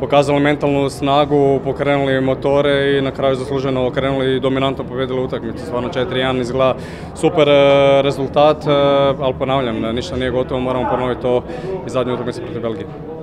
pokazali mentalnu snagu, pokrenuli motore i na kraju zasluženo okrenuli i dominantno pobjedili utakmicu. Stvarno 4-1 izgleda super e, rezultat, e, ali ponavljam, ništa nije gotovo, moramo ponoviti to i zadnju utakmicu protiv Belgije.